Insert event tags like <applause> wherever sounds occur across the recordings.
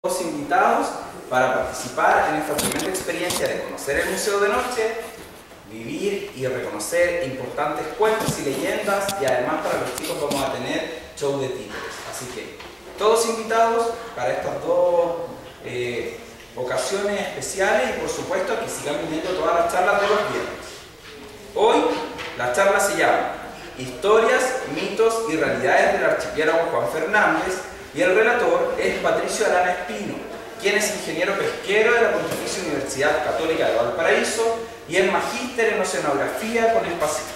Todos invitados para participar en esta tremenda experiencia de conocer el museo de noche, vivir y reconocer importantes cuentos y leyendas y además para los chicos vamos a tener show de títeres. Así que todos invitados para estas dos eh, ocasiones especiales y por supuesto que sigan viniendo todas las charlas de los viernes. Hoy la charla se llama Historias, mitos y realidades del archipiélago Juan Fernández y el relator es Patricio Arana Espino, quien es ingeniero pesquero de la Pontificia Universidad Católica de Valparaíso y es magíster en oceanografía con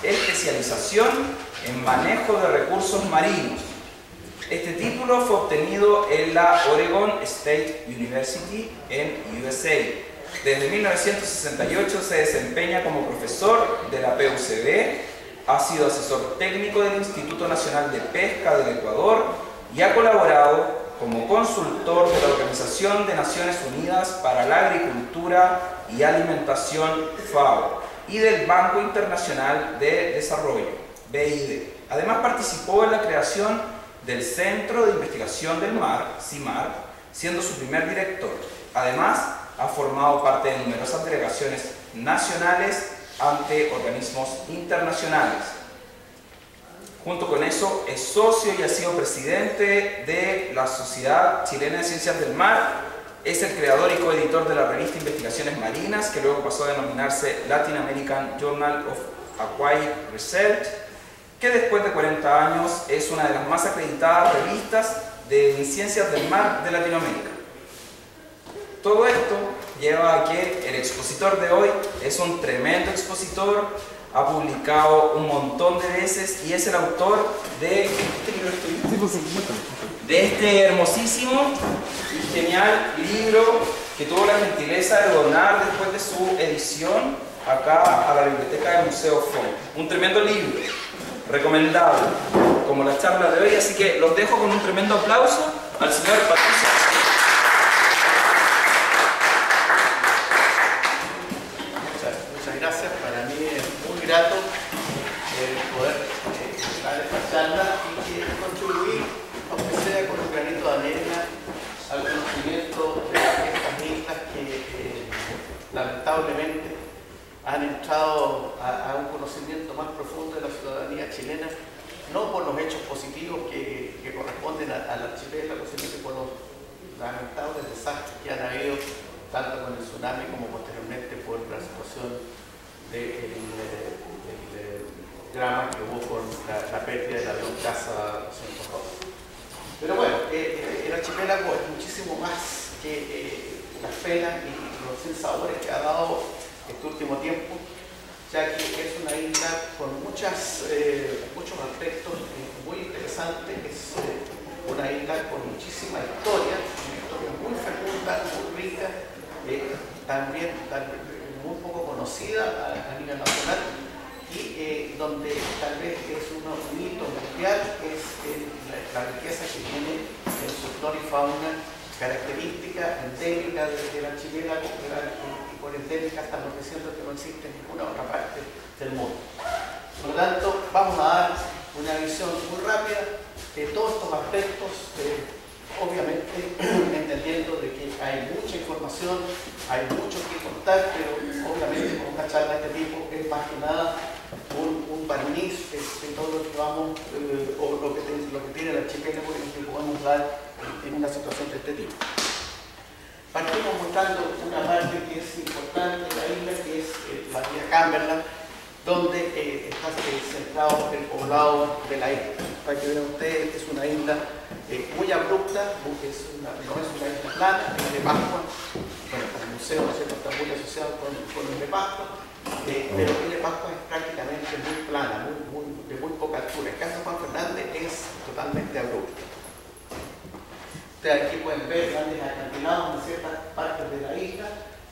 especialización en manejo de recursos marinos. Este título fue obtenido en la Oregon State University en USA. Desde 1968 se desempeña como profesor de la PUCB, ha sido asesor técnico del Instituto Nacional de Pesca del Ecuador y ha colaborado como consultor de la Organización de Naciones Unidas para la Agricultura y Alimentación FAO y del Banco Internacional de Desarrollo, BID. Además participó en la creación del Centro de Investigación del Mar, CIMAR, siendo su primer director. Además, ha formado parte de numerosas delegaciones nacionales ante organismos internacionales. Junto con eso, es socio y ha sido presidente de la Sociedad Chilena de Ciencias del Mar. Es el creador y coeditor de la revista Investigaciones Marinas, que luego pasó a denominarse Latin American Journal of Aquatic Research, que después de 40 años es una de las más acreditadas revistas de ciencias del mar de Latinoamérica. Todo esto lleva a que el expositor de hoy es un tremendo expositor, ha publicado un montón de veces y es el autor de de este hermosísimo y genial libro que tuvo la gentileza de donar después de su edición acá a la biblioteca del Museo FON. Un tremendo libro, recomendado, como la charla de hoy, así que los dejo con un tremendo aplauso al señor Patricio. Muchas gracias. Para mí es muy grato eh, poder eh, dar esta charla y que contribuir, aunque sea con un granito de arena, al conocimiento de estas islas que eh, lamentablemente han entrado a, un conocimiento más profundo de la ciudadanía chilena, no por los hechos positivos que, que corresponden al archipiélago, sino que por los lamentables desastres que han habido, tanto con el tsunami como posteriormente por la situación del drama que hubo con la, pérdida del avión Casa 202. Pero bueno, eh, eh, el archipiélago es muchísimo más que eh, las penas y los sinsabores que ha dado este último tiempo, ya que es una isla con muchas, eh, muchos aspectos eh, muy interesantes, es eh, una isla con muchísima historia, una historia muy fecunda, muy rica, también muy poco conocida a, a nivel nacional y donde tal vez es un hito mundial, es la, la riqueza que tiene en su flora y fauna característica, endémica archipiélago, ¿verdad? y, y por endémica estamos diciendo que no existe en ninguna otra parte del mundo. Por lo tanto, vamos a dar una visión muy rápida de todos estos aspectos, eh, obviamente <clears throat> entendiendo de que hay mucha información, hay mucho que contar, pero obviamente con una charla de este tipo es más que nada un, un barniz de, todo lo que vamos, eh, o lo que, lo que tiene el archipiélago y lo que podemos dar en una situación de este tipo. Partimos mostrando una parte que es importante de la isla, que es eh, la vía Cumberland, donde eh, está eh, centrado el poblado de la isla. Para que vean ustedes, es una isla muy abrupta, es una- no es una isla plana, es de Pascua. Bueno, el museo está muy asociado con, con el de Pascua, pero el de Pascua es prácticamente muy plana, de muy poca altura. El caso de Juan Fernández es totalmente abrupto. Aquí pueden ver grandes acantilados en ciertas partes de la isla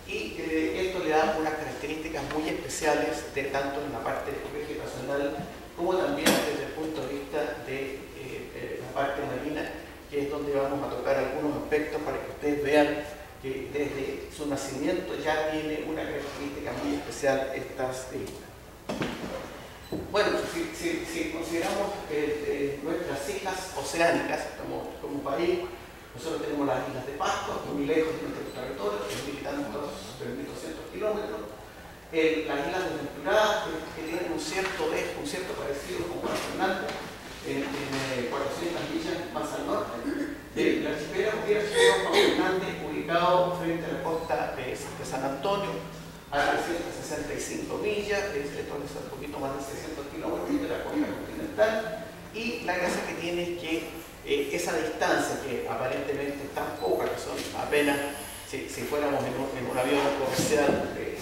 y eh, esto le da unas características muy especiales de tanto en la parte vegetacional como también desde el punto de vista de eh, eh, la parte marina, que es donde vamos a tocar algunos aspectos para que ustedes vean que desde su nacimiento ya tiene una característica muy especial estas islas. Bueno, si, si- si consideramos eh, nuestras islas oceánicas como, como país, Nosotros tenemos las islas de Pascua, muy lejos de nuestro territorio, 3.200 kilómetros. las islas de Ventura, que, tienen un cierto un cierto parecido con Juan Fernández, en, 400 eh, millas más al norte. El archipiélago que Juan Fernández, ubicado frente a la costa de, San Antonio, a 365 millas, esto es un poquito más de 600 kilómetros de la costa continental. Y la gracia que tiene es que eh, esa distancia que aparentemente es tan poca, que son apenas, si, fuéramos en un, avión comercial, eh,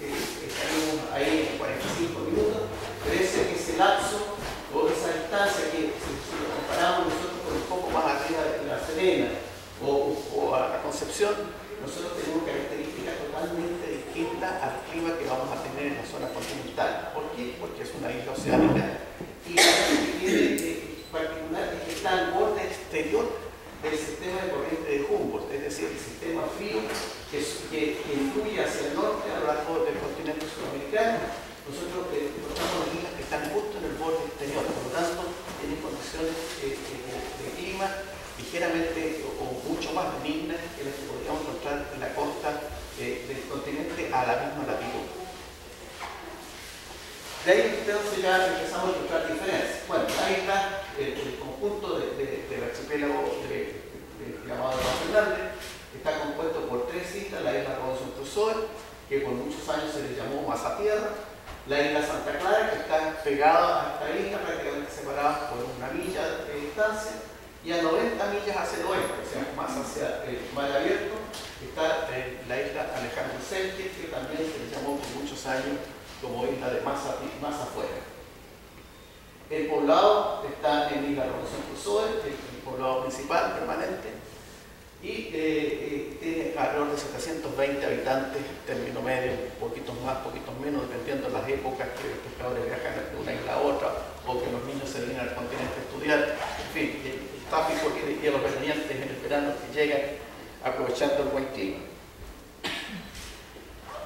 eh, estaríamos ahí en 45 minutos, pero ese, ese lapso o esa distancia que si, lo comparamos nosotros con un poco más arriba de la Serena o, a la Concepción, nosotros tenemos características totalmente distintas al clima que vamos a tener en la zona continental. ¿Por qué? Porque es una isla oceánica y tiene particular es que está al borde exterior del sistema de corriente de Humboldt, es decir, el sistema frío que, que, influye hacia el norte a lo largo del continente sudamericano. Nosotros eh, encontramos islas que están justo en el borde exterior, por lo tanto, tienen condiciones eh, de, clima ligeramente o, mucho más benignas que las que podríamos encontrar en la costa eh, del continente a la misma latitud. De ahí entonces ya empezamos a encontrar diferencias. Bueno, ahí está el, conjunto del archipiélago de, llamado Juan Fernández, está compuesto por tres islas, la isla Robinson Crusoe, que por muchos años se le llamó Masa Tierra, la isla Santa Clara, que está pegada a esta isla, prácticamente separada por una milla de distancia, y a 90 millas hacia el oeste, o sea, más hacia el mar abierto, está la isla Alejandro Selke, que también se le llamó por muchos años como isla de más, afuera. El poblado está en Isla Robinson Crusoe, el, poblado principal, permanente, y eh, eh, tiene alrededor de 720 habitantes, término medio, poquitos más, poquitos menos, dependiendo de las épocas que los pescadores viajan de una isla a otra, o que los niños se vienen al continente a estudiar, en fin, el, tráfico y los veraneantes en el verano que llegan aprovechando el buen clima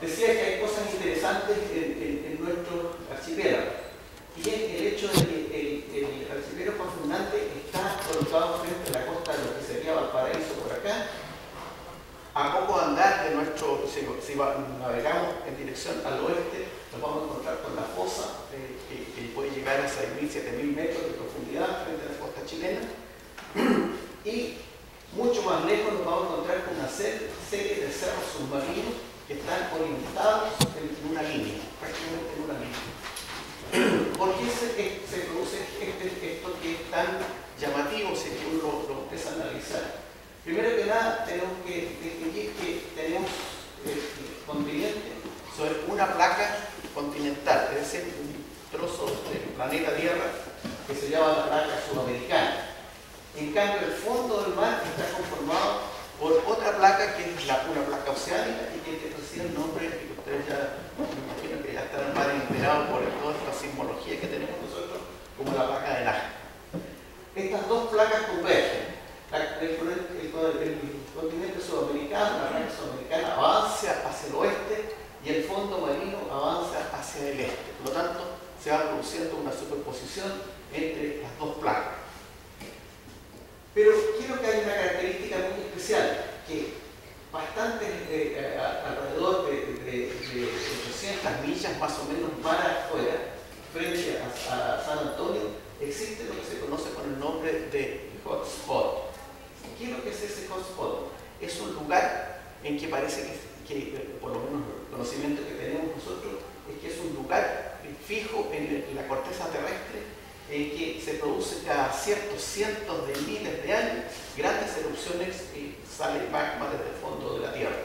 decía que hay cosas interesantes en, nuestro archipiélago. Y es el hecho de que el, archipiélago confundante está colocado frente a la costa de lo que sería Valparaíso por acá. A poco andar de nuestro, si, navegamos en dirección al oeste, nos vamos a encontrar con la fosa eh, que, puede llegar a 6.000, 7.000 metros de profundidad frente a la costa chilena. Y mucho más lejos nos vamos a encontrar con una serie de cerros submarinos que están orientados en una línea, prácticamente en una línea. <clears throat> ¿Por qué se, produce este, esto que es tan llamativo si uno lo, empieza a analizar? Primero que nada, tenemos que distinguir que tenemos el continente sobre una placa continental, es decir, un trozo del planeta Tierra que se llama la placa sudamericana. En cambio, el fondo del mar está conformado por otra placa que es la, una placa oceánica y que el nombre que ustedes ya, me imagino que ya están más enterados por toda esta simbología que tenemos nosotros, como la placa de Nazca. Estas dos placas convergen. El, continente sudamericano, la placa sudamericana avanza hacia el oeste y el fondo marino avanza hacia el este. Por lo tanto, se va produciendo una superposición entre las dos placas. Pero quiero que haya una característica muy especial, que bastante, eh, eh, alrededor de, 800 millas más o menos para afuera, frente a, San Antonio, existe lo que se conoce con el nombre de hotspot. ¿Qué es lo que es ese hotspot? Es un lugar que eh, por lo menos el conocimiento que tenemos nosotros, es que es un lugar fijo en la corteza terrestre en que se produce cada ciertos cientos de miles de años grandes erupciones y sale magma desde el fondo de la Tierra.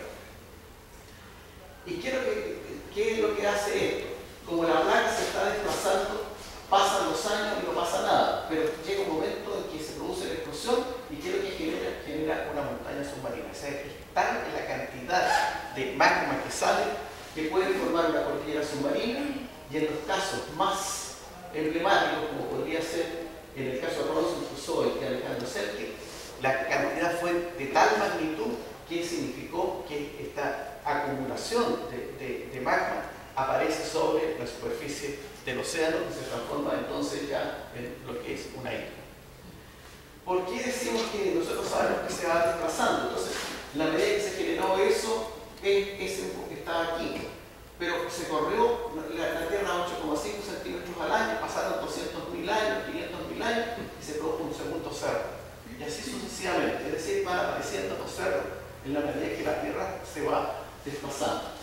¿Y qué es lo que, qué es lo que hace esto? Como la placa se está desplazando, pasan los años y no pasa nada, pero llega un momento en que se produce la explosión y ¿qué es lo que genera? Genera una montaña submarina. O sea, es tal la cantidad de magma que sale que puede formar una cordillera submarina y en los casos más emblemáticos, como podría ser en el caso de Robinson Crusoe y Alejandro Selke, la cantidad fue de tal magnitud que significó que esta acumulación de, magma aparece sobre la superficie del océano y se transforma entonces ya en lo que es una isla. ¿Por qué decimos que nosotros sabemos que se va desplazando? Entonces, la medida que se generó eso, ese estaba aquí. Pero se corrió la, Tierra a 8,5 centímetros al año, pasaron 200.000 años, 500.000 años y se produjo un segundo cerro. Y así sucesivamente, es decir, van apareciendo los cerros en la medida que la Tierra se va desplazando.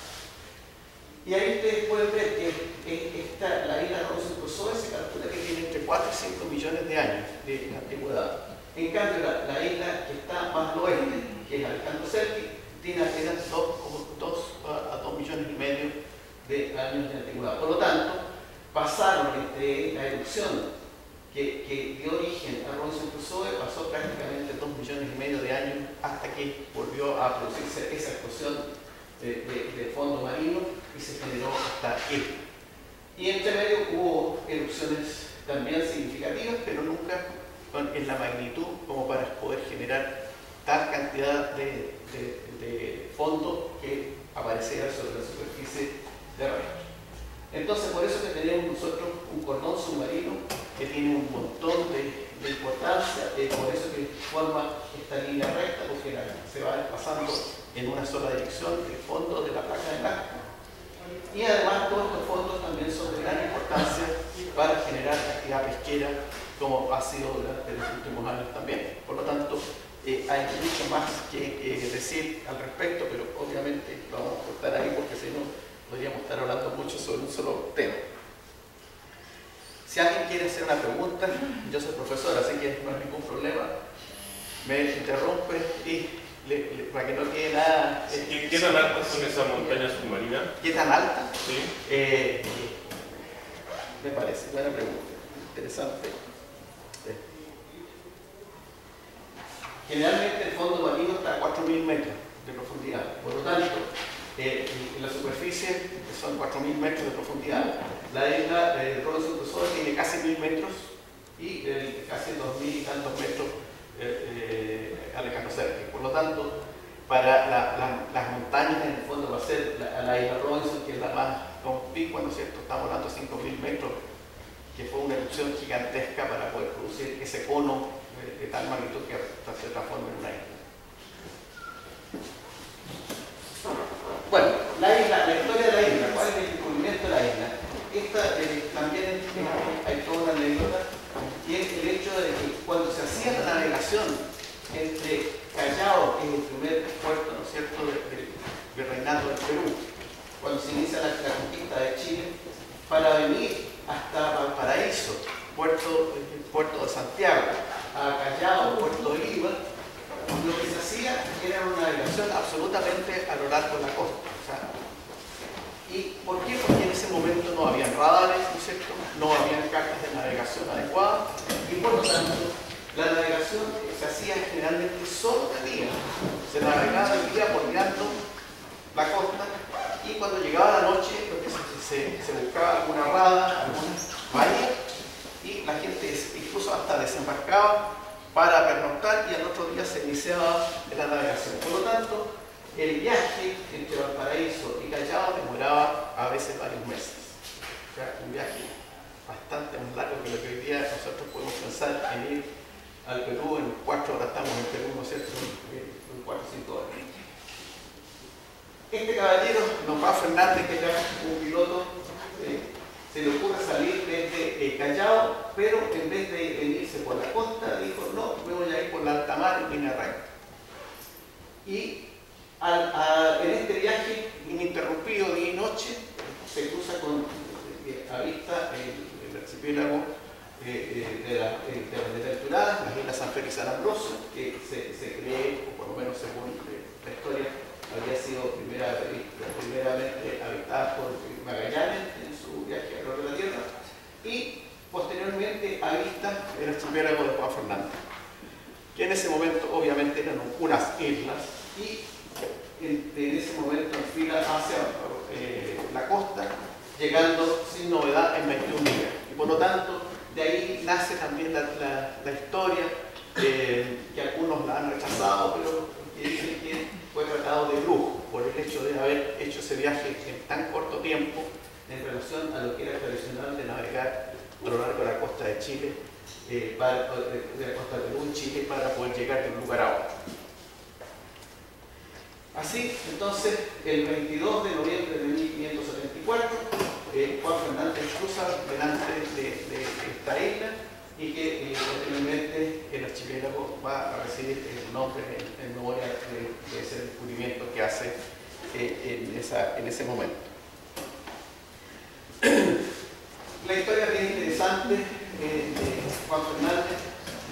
Y ahí ustedes pueden ver que esta, la isla Robinson Crusoe se calcula que tiene entre 4 y 5 millones de años de antigüedad. En cambio, la, isla que está más al oeste, que es Alejandro Selkirk, tiene apenas 2, a 2 millones y medio de años de antigüedad. Por lo tanto, pasaron entre la erupción que, que, dio origen a Robinson Crusoe pasó prácticamente 2 millones y medio de años hasta que volvió a producirse esa explosión de, fondo marino y se generó hasta él. Y entre medio hubo erupciones también significativas, pero nunca en la magnitud como para poder generar tal cantidad de, fondo que apareciera sobre la superficie terrestre. Entonces, por eso que tenemos nosotros un cordón submarino que tiene un montón de, importancia, por eso que forma esta línea recta, porque se va desplazando en una sola dirección el fondo de la placa de Nazca. Y además todos estos fondos también son de gran importancia para generar actividad pesquera, como ha sido durante los últimos años también. Por lo tanto, eh, hay mucho más que eh, decir al respecto, pero obviamente lo vamos a cortar ahí porque si no podríamos estar hablando mucho sobre un solo tema. Si alguien quiere hacer una pregunta, yo soy profesor, así que no hay ningún problema, me interrumpe y para que no quede nada. ¿Qué, ¿Qué, tan altas son esas montañas submarinas? ¿Qué tan altas? Sí. Eh, me parece, buena pregunta, interesante. Generalmente el fondo marino está a 4.000 metros de profundidad, por lo tanto, eh, en la superficie son 4.000 metros de profundidad. La isla de Robinson Crusoe tiene casi 1.000 metros y eh, casi 2.000 y tantos metros eh, Alejandro Por lo tanto, para las montañas en el fondo va a ser la, isla Robinson, que es la más conspicua, ¿no es cierto? Estamos hablando de 5.000 metros, que fue una erupción gigantesca para poder producir ese cono de, tal magnitud que se transforma en una isla. Bueno, la isla, la historia de la isla, ¿cuál es el descubrimiento de la isla? Esta eh, también hay toda una anécdota y es el hecho de que cuando se hacía la navegación entre Callao, que es el primer puerto, ¿no es cierto?, del reinado del Perú, cuando se inicia la, conquista de Chile, para venir hasta Valparaíso, puerto, puerto de Santiago, a Callao, puerto de Lima, lo que se hacía era una navegación absolutamente a lo largo de la costa. ¿Y por qué? Porque en ese momento no había radares, ¿no es cierto? No había cartas de navegación adecuadas y por lo tanto la navegación se hacía generalmente solo de día. Se navegaba el día bordeando la costa y cuando llegaba la noche se, buscaba alguna rada, alguna bahía hasta desembarcaba para pernoctar y al otro día se iniciaba la navegación. Por lo tanto, el viaje entre Valparaíso y Callao demoraba a veces varios meses. O un viaje bastante más largo que lo que hoy día nosotros podemos pensar en ir al Perú en cuatro horas, estamos en Perú, ¿no es cierto? Cuatro o cinco horas. Este caballero, Pablo Fernández, que era un piloto, eh, se le ocurre salir desde eh, Callao, pero en vez de venirse por la costa, dijo, no, me voy a ir por la alta mar en línea recta. Y en este viaje ininterrumpido día y noche se cruza con eh, a vista el, archipiélago eh, eh, de, la, de la las islas San Félix San Ambrosio, que se, cree, o por lo menos según la historia, había sido primera, primeramente habitada por Magallanes en su viaje alrededor de y posteriormente el archipiélago de Juan Fernández, que en ese momento obviamente eran unas islas, y en, ese momento en fila hacia eh, la costa, llegando sin novedad en 21 días. Y por lo tanto, de ahí nace también la, historia, eh, que algunos la han rechazado, pero que dicen que fue tratado de lujo por el hecho de haber hecho ese viaje en tan corto tiempo en relación a lo que era tradicional de navegar a lo largo de la costa de Chile eh, para, de la costa de Perú Chile para poder llegar de un lugar a otro. Así, entonces, el 22 de noviembre de 1574, eh, Juan Fernández cruza delante de, esta isla y que eh, posteriormente el archipiélago va a recibir el nombre en, memoria de, ese descubrimiento que hace eh, en, esa, en ese momento. <coughs> La historia es bien interesante eh, de Juan Fernández,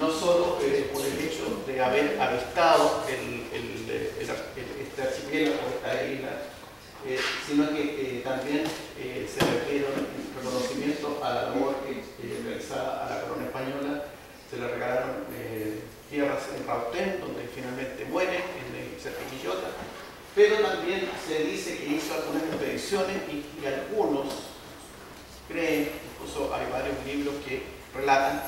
no solo por el hecho de haber avistado el, este archipiélago, esta isla, sino que también se le dieron reconocimiento a la labor que realizada a la corona española, se le regalaron eh, tierras en Rautén, donde finalmente muere, en el cerca pero también se dice que hizo algunas expediciones y, algunos creen, incluso hay varios libros que relatan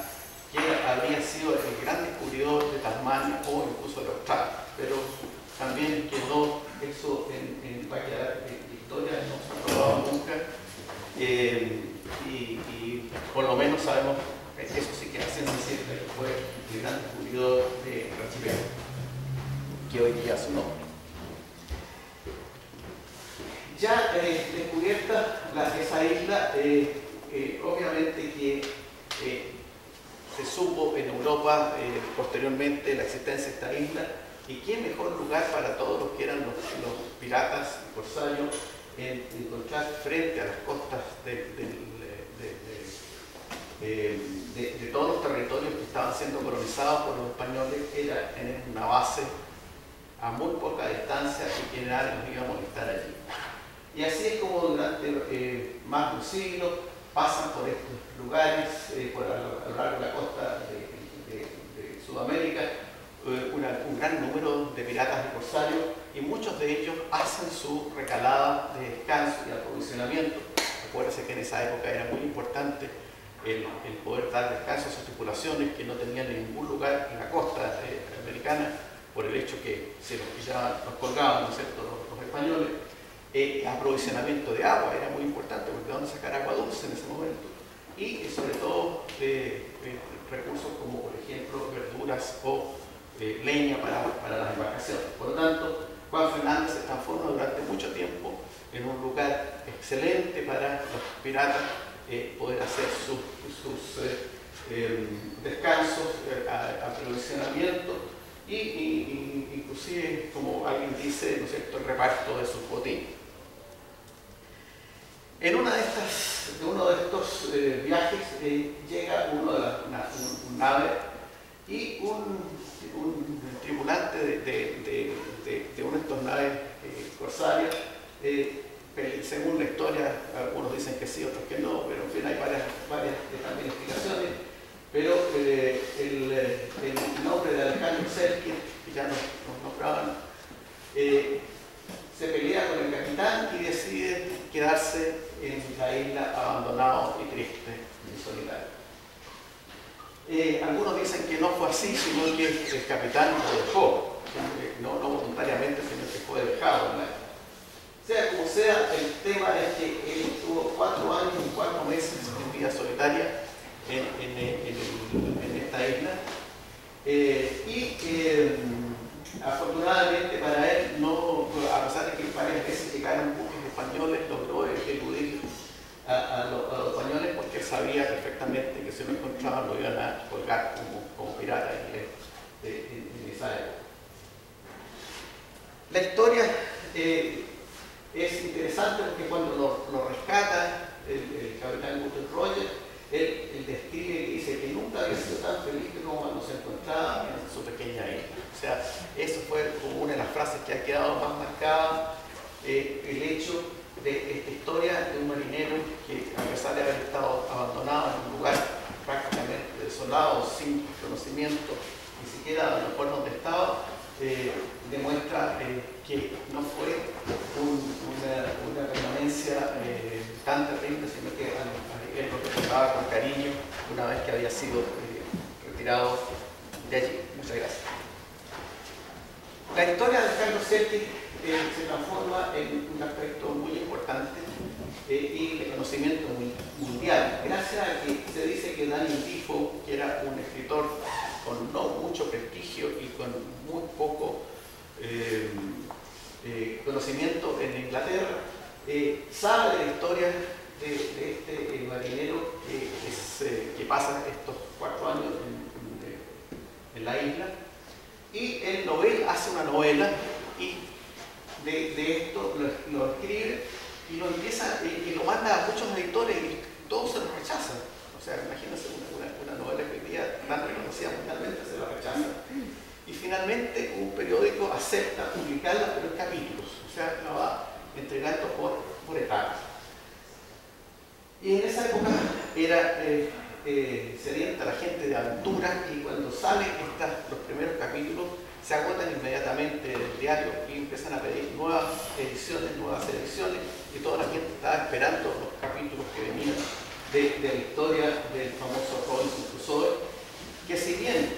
que habría sido el gran descubridor de Tasmania o incluso de Australia, pero también quedó eso en, va a historia, no se ha probado nunca. Eh, y, por lo menos sabemos, eso sí que hace decir que fue el gran descubridor de archipiélago, que hoy día su nombre. Ya eh, descubierta la, esa isla, eh, eh, obviamente que se supo en Europa posteriormente la existencia de esta isla y qué mejor lugar para todos los que eran los, piratas corsarios en encontrar frente a las costas de, todos los territorios que estaban siendo colonizados por los españoles era tener una base a muy poca distancia y que nadie nos iba a molestar allí. Y así es como durante más de un siglo pasan por estos lugares, eh, por a lo, largo de la costa de, Sudamérica, eh, un gran número de piratas de corsarios y muchos de ellos hacen su recalada de descanso y aprovisionamiento. Acuérdense que en esa época era muy importante el, poder dar descanso a sus tripulaciones que no tenían ningún lugar en la costa eh, americana por el hecho que se los pillaban, los colgaban, los, españoles. Eh, aprovisionamiento de agua era muy importante porque dónde sacar agua dulce en ese momento. Y sobre todo de, recursos como, por ejemplo, verduras o eh, leña para, para las embarcaciones. Por lo tanto, Juan Fernández se transforma durante mucho tiempo en un lugar excelente para los piratas eh, poder hacer sus, eh, em, descansos, eh, aprovisionamiento y, inclusive, como alguien dice, ¿no es cierto?, el reparto de sus botines. En una de estas, uno de estos viajes llega uno de las, una, un, nave y un, tripulante de, de, de, una de estas naves corsarias según la historia, algunos dicen que sí, otros que no, pero en fin, hay varias, varias también explicaciones. Pero eh, eh, el, nombre de Alejandro Serkin, que ya nos, nombraban, eh, se pelea con el capitán y decide quedarse en la isla abandonado y triste y solitario. algunos dicen que no fue así, sino que el capitán lo dejó, no, no voluntariamente, sino que fue dejado en la sea como sea, el tema es que él estuvo cuatro años y cuatro meses en vida solitaria en, esta isla. Eh, y eh, afortunadamente para él, no, a pesar de que varias veces llegaron buques españoles, logró eludir a, los, españoles porque sabía perfectamente que si lo encontraban lo iban a colgar como, como pirata en, esa época. La historia eh, es interesante porque cuando lo, rescata el, capitán Guter Roger, él, describe y dice que nunca había sido tan feliz como cuando se encontraba en su pequeña isla. O sea, eso fue como una de las frases que ha quedado más marcada, eh, el hecho de esta historia de un marinero que a pesar de haber estado abandonado en un lugar prácticamente desolado, sin conocimiento, ni siquiera a lo mejor donde estaba, eh, demuestra eh, que no fue una, permanencia eh, tan terrible, sino que él lo recordaba con cariño una vez que había sido retirado de allí. Muchas gracias. La historia de Carlos Celtic eh, se transforma en un aspecto muy importante eh, y de conocimiento mundial, gracias a que se dice que Daniel Defoe, que era un escritor con no mucho prestigio y con muy poco eh, conocimiento en Inglaterra, sabe de la historia de, este marinero que, pasa estos cuatro años en la isla y el novel hace una novela y de, esto lo, escribe y lo empieza y, lo manda a muchos editores y todos se lo rechazan. O sea, imagínense una, novela que hoy día tan reconocida mundialmente se la rechazan. Y finalmente un periódico acepta publicarla, pero en capítulos. O sea, la va entregando por, por etapas. Y en esa época era eh, eh, sedienta la gente de aventura y cuando salen los primeros capítulos se agotan inmediatamente del diario y empiezan a pedir nuevas ediciones, nuevas ediciones y toda la gente estaba esperando los capítulos que venían de, la historia del famoso Robinson Crusoe, que si bien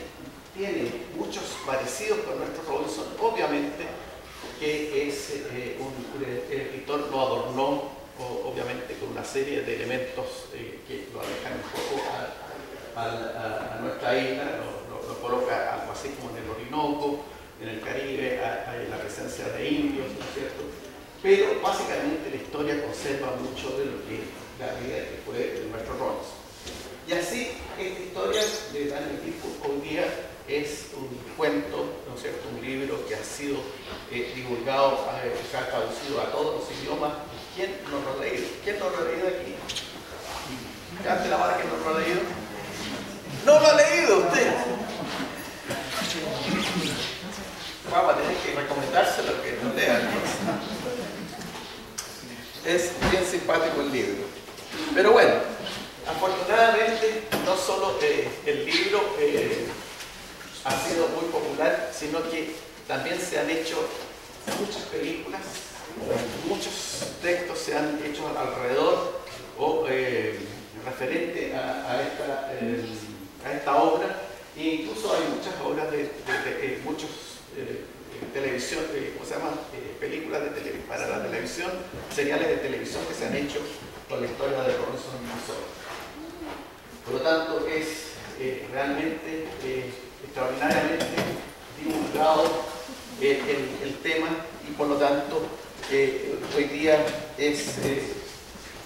tiene muchos parecidos con nuestro Robinson, obviamente que es eh, un, el escritor lo adornó obviamente con una serie de elementos eh, que lo alejan un poco a, nuestra isla, lo, coloca algo así como en el Orinoco, en el Caribe, hay la presencia de indios, ¿no es cierto? Pero básicamente la historia conserva mucho de lo que la vida que fue nuestro Rollins. Y así, esta historia de Daniel Defoe hoy día es un cuento, ¿no es cierto? Un libro que ha sido eh, divulgado, eh, se ha traducido a todos los idiomas ¿Quién nos lo ha leído? ¿Quién nos lo ha leído aquí? Cante la vara que nos lo ha leído. No lo ha leído usted. Vamos a tener que recomendárselo que lo lea. Es bien simpático el libro. Pero bueno, afortunadamente no solo eh, el libro eh, ha sido muy popular, sino que también se han hecho muchas películas muchos textos se han hecho alrededor o eh, referente a, esta, eh, a, esta, obra e incluso hay muchas obras de, de, muchos eh, televisión, ¿cómo se llama? películas de tele, para la televisión, seriales de televisión que se han hecho con la historia de Robinson Crusoe. Por lo tanto, es realmente extraordinariamente divulgado el tema y por lo tanto hoy día es eh,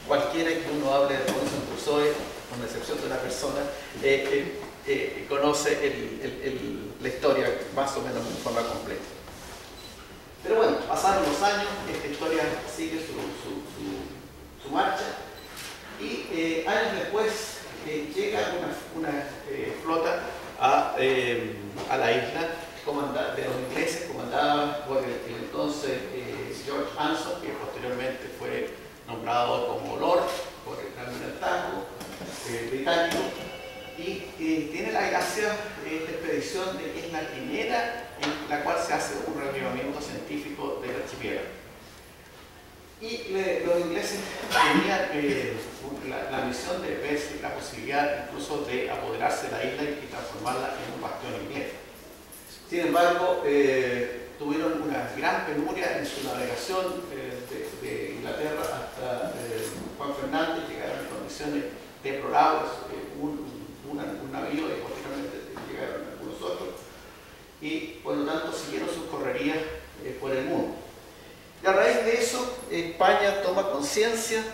cualquiera que uno hable de Robinson Crusoe, con la excepción de una persona, eh, eh, conoce la historia más o menos en forma completa. Pero bueno, pasaron los años, esta historia sigue su, marcha y años después llega una, flota a, la isla de los ingleses comandada por el, entonces eh, George Hanson, que posteriormente fue nombrado como Lord por el almirantazgo eh, británico, y tiene la gracia de esta expedición de que es la primera en la cual se hace un relevamiento científico del archipiélago. Y los ingleses tenían eh, la, misión de ver la posibilidad incluso de apoderarse de la isla y transformarla en un bastión inglés. Sin embargo, eh, tuvieron una gran penuria en su navegación eh, de, Inglaterra hasta eh, Juan Fernández, llegaron en condiciones deplorables, un, navío y posteriormente llegaron algunos otros, y por lo tanto siguieron sus correrías por el mundo. Y a raíz de eso, España toma conciencia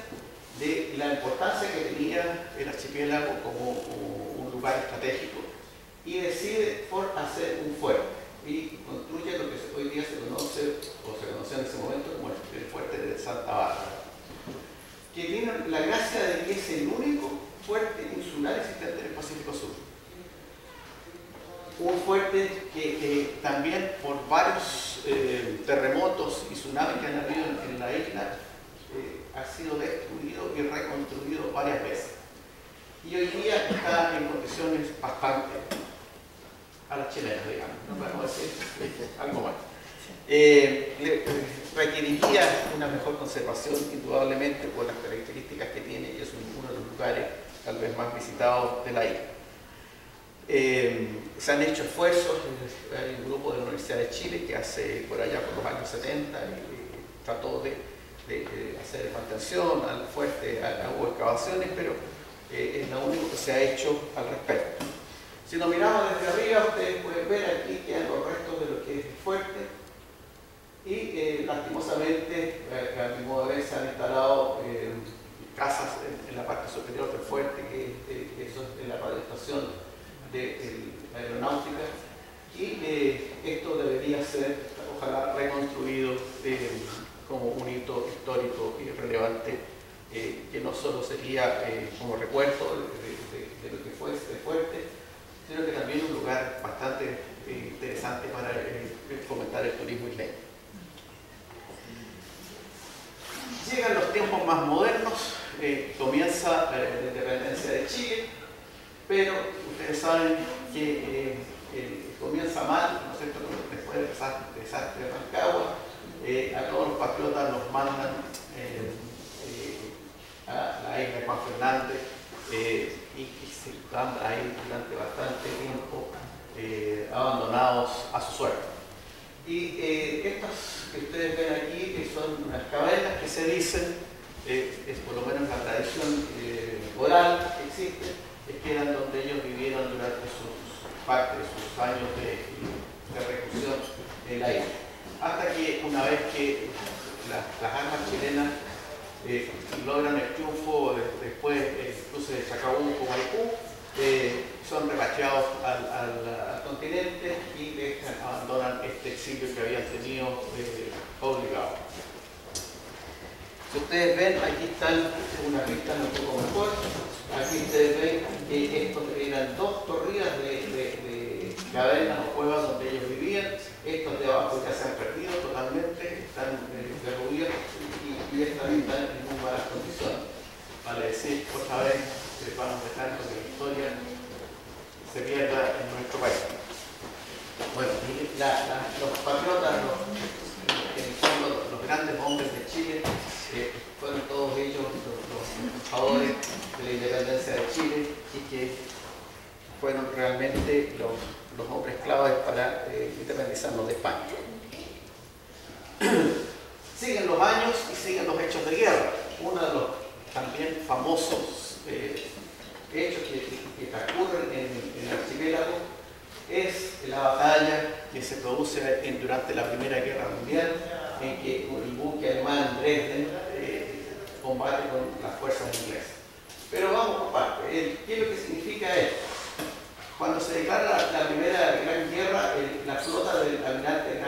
de la importancia que tenía el archipiélago como un lugar estratégico y decide por hacer un fuerte y construye lo que hoy día se conoce o se conocía en ese momento como el fuerte de Santa Bárbara, que tiene la gracia de que es el único fuerte insular existente en el Pacífico Sur. Un fuerte que, también por varios eh, terremotos y tsunamis que han habido en, la isla eh, ha sido destruido y reconstruido varias veces. Y hoy día está en condiciones bastante a las chilenas, digamos, no podemos decir <laughs> algo más. Eh, requeriría una mejor conservación, indudablemente, por las características que tiene y es uno de los lugares tal vez más visitados de la isla. Eh, se han hecho esfuerzos, hay un grupo de la Universidad de Chile que hace por allá por los años 70 y, trató de, de, hacer mantención al fuerte, hubo excavaciones, pero eh, es lo único que se ha hecho al respecto. Si nos miramos desde arriba, ustedes pueden ver aquí que hay los restos de lo que es fuerte. Y eh, lastimosamente, eh, a mi modo de ver, se han instalado casas en, la parte superior del fuerte, que, eso es la pavimentación de, la aeronáutica, y esto debería ser, ojalá, reconstruido como un hito histórico y relevante, que no solo sería como recuerdo de, lo que fue este fuerte, sino que también un lugar bastante eh, interesante para eh, fomentar el turismo isleño. Llegan los tiempos más modernos, eh, comienza la independencia de Chile, pero ustedes saben que comienza mal, ¿no es cierto? después del desastre, de Rancagua, a todos los patriotas los mandan a la isla de Juan Fernández y se están ahí durante bastante tiempo eh, abandonados a su suerte. Y eh, estas que ustedes ven aquí, que son unas cavernas que se dicen, eh, es por lo menos la tradición oral que existe, es que eran donde ellos vivieron durante sus parte sus años de, de reclusión en la isla. Hasta que una vez que las armas chilenas eh, logran el triunfo después de Chacabuco, eh, son repatriados al, continente y abandonan este exilio que habían tenido eh, obligado. Si ustedes ven, aquí están una vista un poco mejor. Aquí ustedes ven que estos eran dos torrillas de, de, cavernas o cuevas donde ellos vivían. Estos de abajo ya se han perdido totalmente, están derruidos y están en malas condiciones. Vale decir, otra vez, que vamos dejando que la historia se pierda en nuestro país. Bueno, los patriotas, los, los, los, grandes hombres de Chile, eh, fueron todos ellos los, luchadores de la independencia de Chile y que fueron realmente los, hombres claves para eh, independizarnos de España. Siguen los años y siguen los hechos de guerra. Uno de los también famosos eh, hechos que, transcurren en, el archipiélago es la batalla que se produce durante la Primera Guerra Mundial, en que el buque alemán Dresden eh, combate con las fuerzas inglesas. Pero vamos por parte. ¿Qué es lo que significa esto? Cuando se declara la, Primera Gran Guerra, la flota del almirante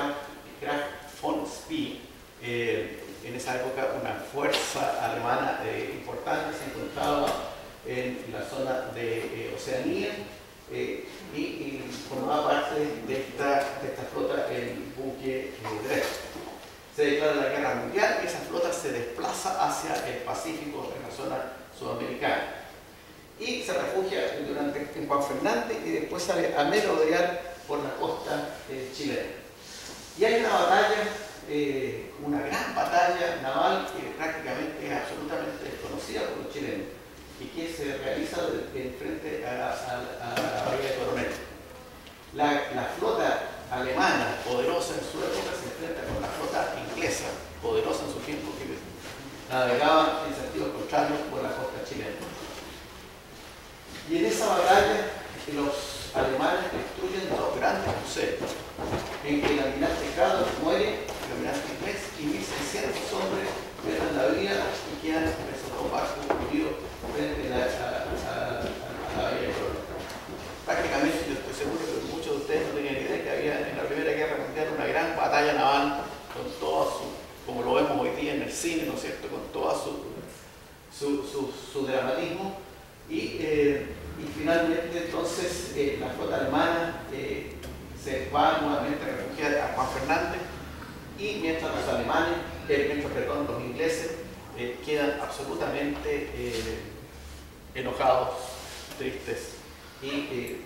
Graf von Spee eh, en esa época una fuerza alemana eh, importante se encontraba en la zona de eh, Oceanía y, formaba parte de esta, de esta flota el buque Dresden. Se declara la guerra mundial y esa flota se desplaza hacia el Pacífico, en la zona sudamericana. Y se refugia durante, en Juan Fernández y después sale a merodear por la costa chilena. Y hay una batalla eh, una gran batalla naval que prácticamente es absolutamente desconocida por los chilenos y que se realiza en frente a, la bahía de Coronel. La, flota alemana, poderosa en su época, se enfrenta con la flota inglesa, poderosa en su tiempo, que navegaba en sentido contrario por la costa chilena. Y en esa batalla los alemanes destruyen dos grandes museos, en que el almirante Carlos muere caminante inglés y 1.600 hombres pierden la vida y quedan presos con barcos muridos frente a, a, la bahía de Prácticamente yo estoy seguro que muchos de ustedes no tenían idea que había en la Primera Guerra Mundial una gran batalla naval con todo su, como lo vemos hoy día en el cine, ¿no es cierto?, con todo su, su, su, dramatismo. Y, eh, y, finalmente entonces eh, la flota alemana eh, se va nuevamente a refugiar a Juan Fernández y mientras los alemanes, eh, mientras perdón, los ingleses eh, quedan absolutamente enojados, tristes y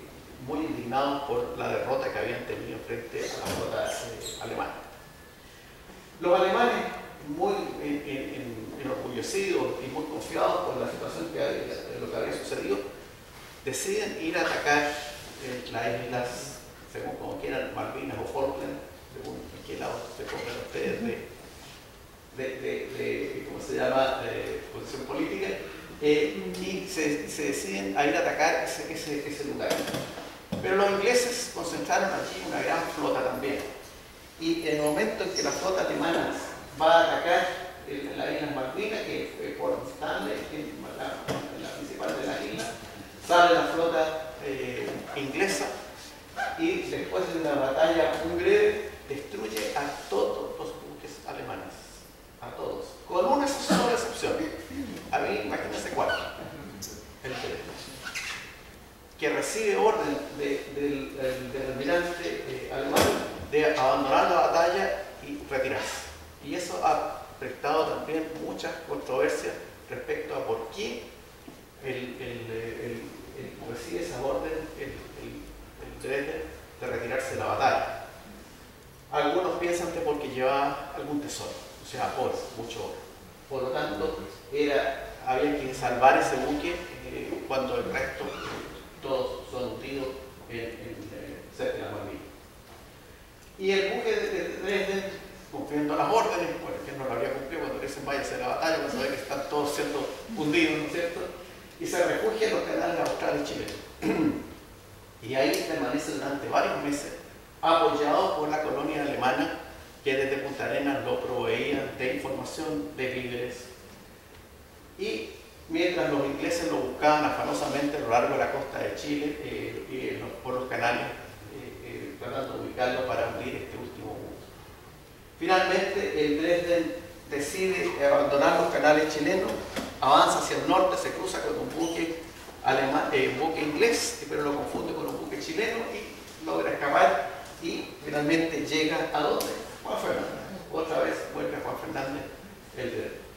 muy indignados por la derrota que habían tenido frente a la flota alemana. Los alemanes, muy enorgullecidos y muy confiados por la situación que lo que había sucedido, deciden ir a atacar eh, las islas, según como quieran, Malvinas o Falkland, según en qué lado se pongan ustedes de, de, de, ¿cómo se llama?, posición política, eh, y se, se, deciden a ir a atacar ese, lugar. Pero los ingleses concentraron allí una gran flota también. Y en el momento en que la flota alemana va a atacar la isla Malvinas, que es Port Stanley, la, principal de la isla, sale la flota eh, inglesa y después de una batalla muy breve destruye a todos los buques alemanes, a todos, con una sola excepción. A mí, imagínense cuál, el que recibe orden del, almirante eh, alemán de abandonar la batalla y retirarse. Y eso ha prestado también muchas controversias respecto a por qué el, recibe esa orden el, Dresden de retirarse de la batalla. Algunos piensan que porque llevaba algún tesoro, o sea, oro, mucho oro. Por lo tanto, era, había que salvar ese buque eh, cuando el resto, todos son hundidos en, eh, cerca de la Malvinas. Y el buque de Dresden, cumpliendo las órdenes, porque no lo había cumplido cuando dicen vaya a la batalla, cuando sabe que están todos siendo hundidos, ¿no es cierto? Y se refugia en los canales australes y chilenos. <clears throat> y ahí permanece durante varios meses, apoyado por la colonia alemana, que desde Punta Arenas lo proveía de información, de víveres. Y mientras los ingleses lo buscaban afanosamente a lo largo de la costa de Chile eh, y por los canales, eh, eh, tratando de ubicarlo para hundir este último mundo. Finalmente, el Dresden decide abandonar los canales chilenos, avanza hacia el norte, se cruza con un buque, alemán, un buque inglés, pero lo confunde con un buque chileno y logra escapar y finalmente llega a dónde? Juan Fernández. Otra vez vuelve a Juan Fernández el Dresden.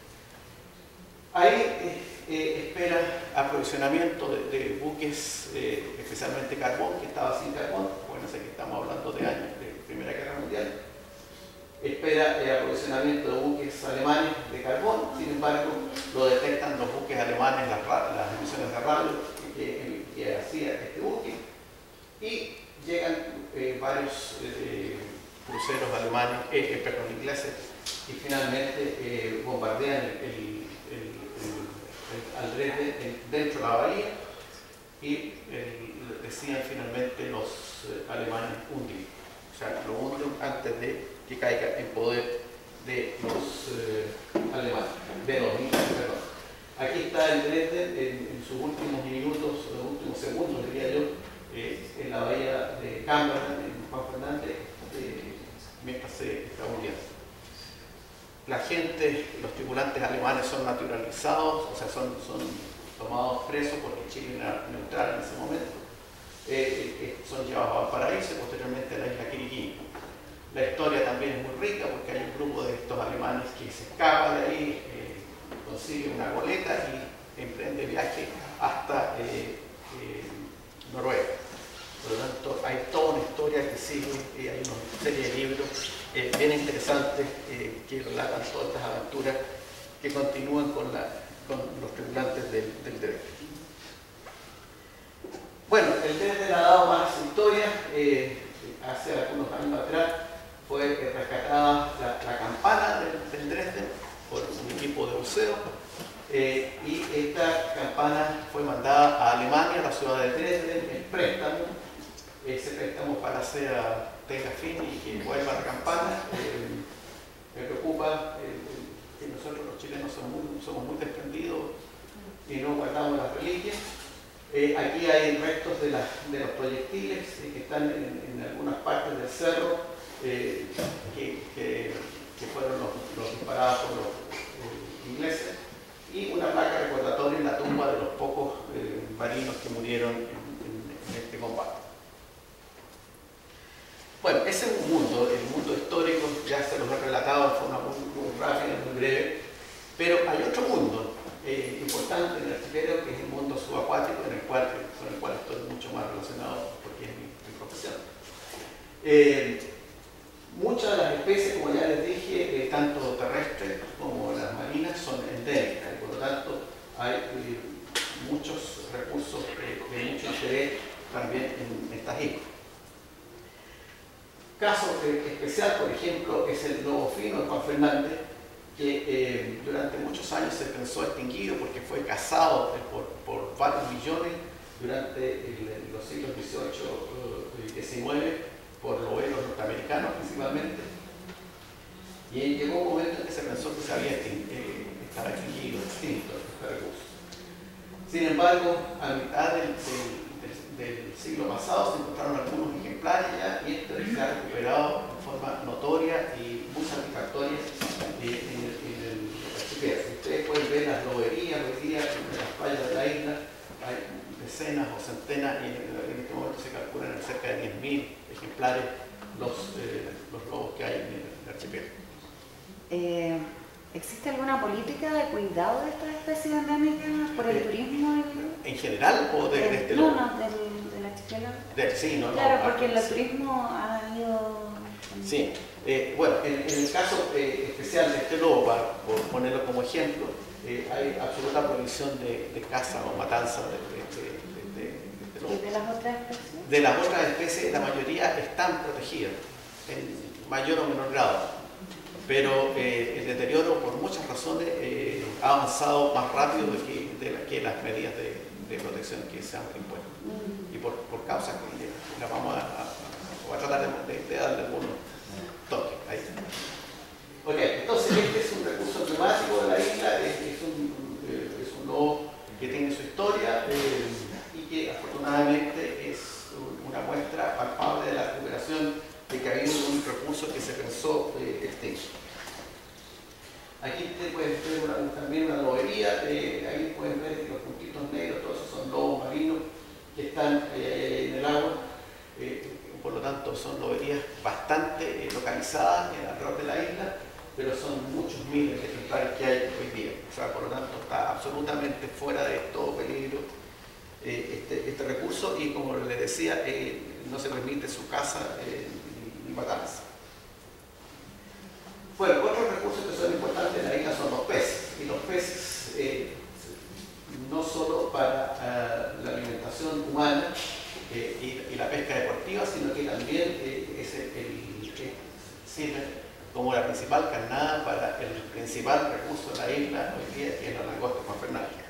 Ahí eh, espera aprovisionamiento de, buques, eh, especialmente carbón, que estaba sin carbón, bueno, sé que estamos hablando de años de Primera Guerra Mundial. Espera el aprovisionamiento de buques alemanes de carbón, sin embargo, lo detectan los buques alemanes, las, las emisiones de radio que, hacía este buque, y llegan eh, varios cruceros alemanes, perdón, ingleses, y finalmente bombardean el al dentro de la bahía y eh, decían finalmente los eh, alemanes hundir. O sea, lo hunden antes de que caiga en poder de los eh, alemanes, de los perdón. Aquí está el Dresden en, sus últimos minutos, los últimos segundos, diría yo, en la bahía de Cámara, en Juan Fernández, mientras se está hundiendo la gente, los tripulantes alemanes son naturalizados, o sea, son, son tomados presos porque Chile era neutral en ese momento, eh, eh, son llevados a Valparaíso y posteriormente a la isla Quiriquí. La historia también es muy rica porque hay un grupo de estos alemanes que se escapa de ahí, eh, consigue una goleta y emprende viaje hasta Noruega. Por lo tanto, hay toda una historia que sigue, y hay una serie de libros eh, bien interesantes eh, que relatan todas estas aventuras que continúan con, los tripulantes del, del Bueno, el Dresden ha dado más historia. Eh, hace algunos años atrás fue rescatada la, campana del, Dresden por un equipo de buceo. y esta campana fue mandada a Alemania, a la ciudad de Dresden, en préstamo ese préstamo para hacer tenga fin y que vuelva la campana. Eh, me preocupa eh, que nosotros los chilenos somos muy, desprendidos y no guardamos las reliquias. Eh, aquí hay restos de los proyectiles que están en, algunas partes del cerro que, fueron los, disparados por los ingleses y una placa recordatoria en la tumba de los pocos marinos que murieron en este combate. Bueno, ese es un mundo, el mundo histórico, ya se los he relatado de forma muy, rápida, muy breve, pero hay otro mundo eh, importante en el archipiélago que es el mundo subacuático, en el cual, con el cual estoy mucho más relacionado porque es mi, profesión. Eh, Muchas de las especies, como ya les dije, tanto terrestres como las marinas, son endémicas y por lo tanto hay eh, muchos recursos eh, de mucho interés también en estas islas. Caso eh, especial, por ejemplo, es el lobo fino de Juan Fernández, que eh, durante muchos años se pensó extinguido porque fue cazado por, por varios millones durante los siglos XVIII y XIX por loberos norteamericanos principalmente. Y llegó un momento en que se pensó que se había eh, estaba extinguido, extinto este recurso. Sin embargo, a mitad del, siglo pasado se encontraron algunos ejemplares ya y esto se ha recuperado de forma notoria y muy satisfactoria en el, en el. Ustedes pueden ver las loberías hoy día en las playas de la isla, hay decenas o centenas y en, en este momento se calculan cerca de 10.000 ejemplares los, eh, los lobos que hay en el, archipiélago. Eh, ¿Existe alguna política de cuidado de estas especies endémicas por el Eh, turismo? ¿En general o de, de del- este no, lobo? no, del, del archipiélago. De- sí, no, no, Claro, ah, porque el sí. turismo ha ido... Sí, eh, bueno, en, en el caso eh, especial de este lobo, para por ponerlo como ejemplo, eh, hay absoluta prohibición de, de caza o matanza de, de- este ¿Y lobo. de las otras especies? De las otras especies, la mayoría están protegidas, en mayor o menor grado, pero eh, el deterioro, por muchas razones, eh, ha avanzado más rápido de que, las medidas de, protección que se han impuesto. Y por, por causas que la vamos a, a- a tratar de, de- de darle algunos toques. Ahí. Ok, entonces este es un recurso emblemático de la isla, es, es un, eh, es un lobo que tiene su historia eh, y que afortunadamente es un- una muestra palpable de la recuperación de que ha habido un recurso que se pensó eh, extinto. Aquí ustedes pueden ver una- también una lobería, eh, ahí pueden ver que los puntitos negros, todos esos son lobos marinos que están eh, en el agua. Eh, por lo tanto, son loberías bastante eh, localizadas eh, alrededor de la isla, pero son muchos miles de ejemplares que hay hoy día. O sea, por lo tanto, está absolutamente fuera de todo peligro eh, este, este recurso y, como les decía, eh, no se permite su caza eh, ni, ni matanza. Bueno, otros recursos que son importantes en la isla son los peces. Y los peces, eh, no solo para ah, la alimentación humana eh, y, y la pesca deportiva, sino que también eh, es el, el- que sirve como la principal carnada para el principal recurso de la isla hoy día, que es la langosta Juan Fernández.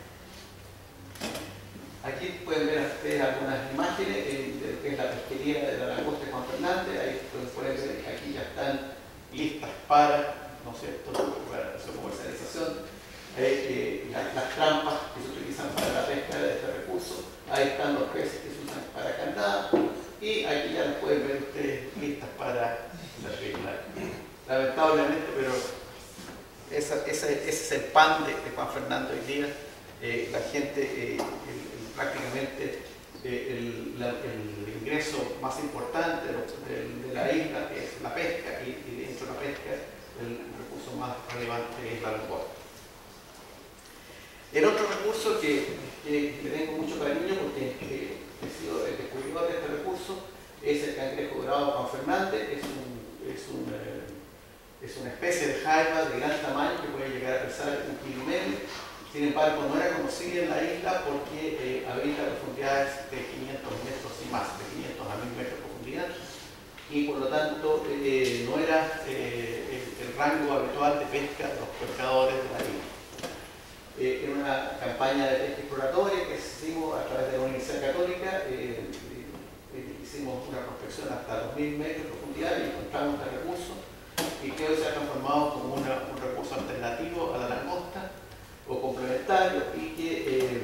Aquí pueden ver ustedes algunas imágenes eh, de lo que es la pesquería de la langosta de Juan Fernández. Ahí pueden- pueden ver que aquí ya están listas para, ¿no es cierto?, para su comercialización. Eh, eh, la- las trampas que se utilizan para la pesca de este recurso. Ahí están los peces que se usan para carnada. Y aquí ya las pueden ver ustedes listas para la regla. Lamentablemente, pero esa- esa- ese es el pan de, de Hoy día. Eh, la gente eh, el- prácticamente eh, el, ingreso más importante de, la isla es la pesca y, dentro de la pesca el recurso más relevante es la langosta. El otro recurso que, que tengo mucho cariño porque eh, he sido el descubridor de este recurso es el cangrejo dorado Juan Fernández, es, un, es, un, es una especie de jaiba de gran tamaño que puede llegar a pesar un medio. Sin embargo, no era conocida en la isla porque eh, habita profundidades de 500 metros y más, de 500 a 1000 metros de profundidad, y por lo tanto eh, no era eh, el, el rango habitual de pesca de los pescadores de la isla. Eh, en una campaña de pesca exploratoria que hicimos a través de la Universidad Católica, hicimos una prospección hasta 2.000 metros de profundidad y encontramos este recurso y que hoy se ha transformado como un recurso alternativo a la langosta o complementario y que eh,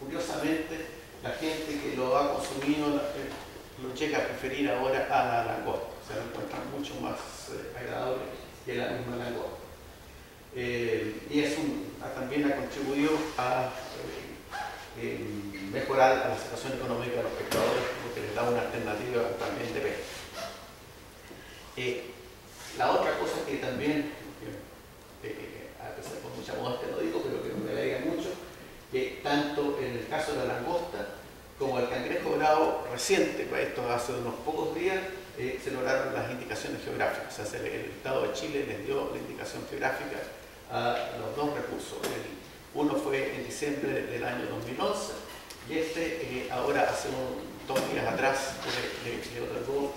curiosamente la gente que lo ha consumido lo llega a preferir ahora a la langosta, o sea, lo encuentran mucho más eh, agradable que la misma langosta. Eh, y es también ha contribuido a eh, mejorar la situación económica de los pescadores porque les da una alternativa también de pesca. La otra cosa que también, a pesar por mucha modestia lo digo, pero que no me alegra mucho, que tanto en el caso de la langosta como el cangrejo bravo reciente, para esto hace unos pocos días, eh, se lograron las indicaciones geográficas. O sea, el Estado de Chile les dio la indicación geográfica a los dos recursos. Uno fue en diciembre del año 2011 y este eh, ahora hace un- dos días atrás le, le otorgó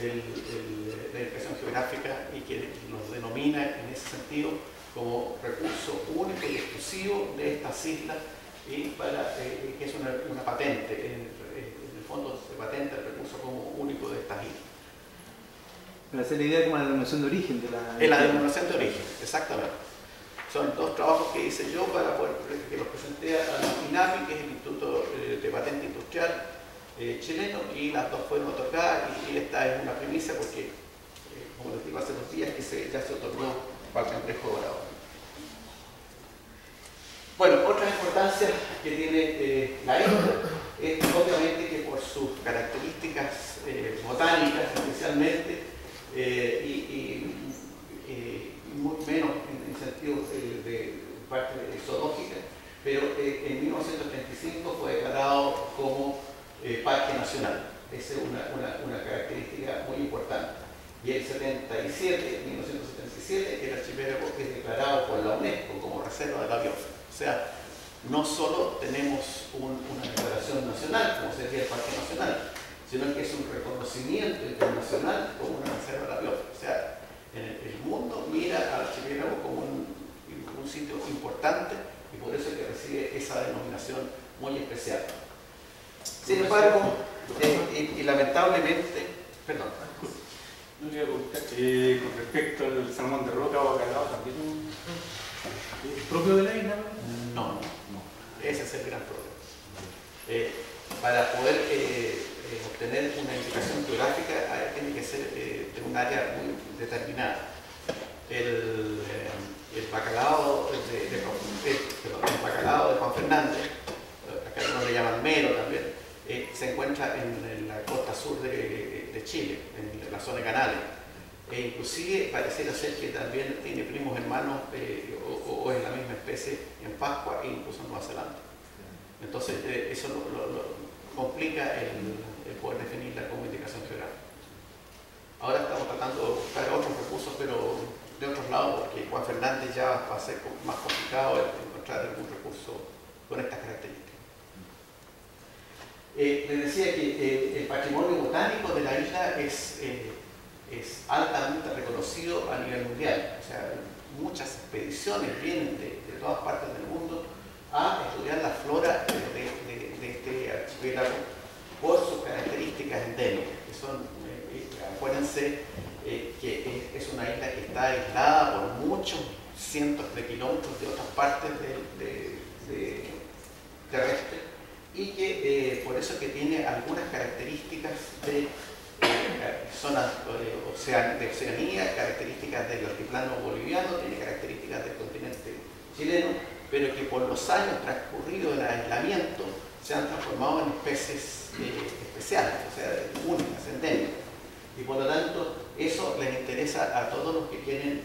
la indicación geográfica y que nos denomina en ese sentido como recurso único y exclusivo de estas islas y para, eh, que es una, una patente, en, en el fondo se patenta el recurso como único de estas islas. Para hacer la idea como la denominación de origen de la... En la denominación de origen, exactamente. Son dos trabajos que hice yo para poder, que los presenté a la INAPI, que es el Instituto eh, de Patente Industrial eh, chileno, y las dos fueron otorgadas, y, y esta es una primicia porque, eh, como les digo hace dos días, que se, ya se otorgó para el complejo. Bueno, otra importancia que tiene eh, la isla es obviamente que por sus características eh, botánicas especialmente, eh, y, muy menos en, en sentido de parte zoológica, pero en 1935 fue declarado como parque nacional. Esa es una, una- una característica muy importante. Y el 77, 1977, el archipiélago es declarado por la UNESCO como reserva de la biosfera. O sea, no solo tenemos un- una declaración nacional, como sería el Parque Nacional, sino que es un reconocimiento internacional como una reserva de la biosfera. O sea, el, el mundo mira al archipiélago como un, un sitio importante y por eso es que recibe esa denominación muy especial. Sin embargo, eh, y, y lamentablemente, perdón, No quería preguntar, eh, con respecto al salmón de roca o bacalao, también es propio de la isla. no, no, no. Ese es el gran problema. Eh, para poder eh, eh, obtener una indicación geográfica tiene que ser eh, de un área muy determinada. El, eh, el bacalao de, el bacalao de Juan Fernández, acá no le llaman mero también, se encuentra en, la costa sur de, Chile, en la zona de Canales. E inclusive pareciera ser que también tiene primos hermanos eh, o, es la misma especie en Pascua e incluso en Nueva Zelanda. Entonces eh, eso complica el, el poder definirla como indicación geográfica. Ahora estamos tratando de buscar otros recursos, pero de otros lados, porque Juan Fernández ya va a ser más complicado encontrar algún recurso con estas características. Eh, les decía que eh, el patrimonio botánico de la isla es, eh, es altamente reconocido a nivel mundial. O sea, muchas expediciones vienen de, todas partes del mundo a estudiar la flora de, este archipiélago por sus características endémicas, que son, eh, acuérdense que es, una isla que está aislada por muchos cientos de kilómetros de otras partes de, de- de- terrestres y que eh, por eso que tiene algunas características de eh, zonas eh, de Oceanía, características del altiplano boliviano, tiene características del continente chileno, pero que por los años transcurridos del aislamiento se han transformado en especies especiales, o sea, únicas, endémicas. Y por lo tanto, eso les interesa a todos los que quieren